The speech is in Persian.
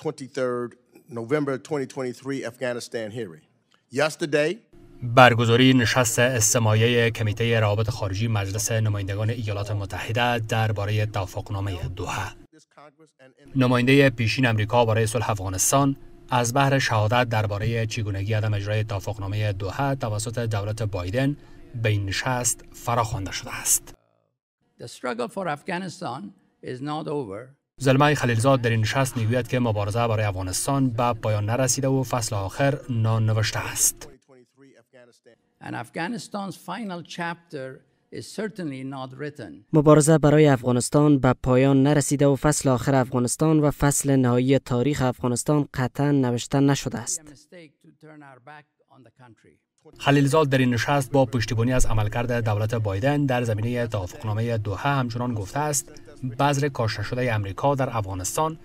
23rd November 2023 Afghanistan hearing. Yesterday, برگزاری نشست استمایه کمیته روابط خارجی مجلس نمایندگان ایالات متحده درباره توافقنامه دوحه نماینده پیشین امریکا برای صلح افغانستان از بحر شهادت درباره چگونگی عدم اجرای توافقنامه دوحه توسط دولت بایدن به این نشست فراخوانده شده است. The struggle for Afghanistan is not over. زلمه خلیلزاد در این نشست می‌گوید که مبارزه برای افغانستان به پایان نرسیده و فصل آخر نانوشته است. 2023 Afghanistan. And Afghanistan's final chapter is certainly not written. مبارزه برای افغانستان به پایان نرسیده و فصل آخر افغانستان و فصل نهایی تاریخ افغانستان قطعا نوشته نشده است. خلیلزاد در این نشست با پشتیبانی از عملکرد دولت بایدن در زمینه توافقنامه دوحه همچنان گفته است بذر کاشته شده امریکا در افغانستان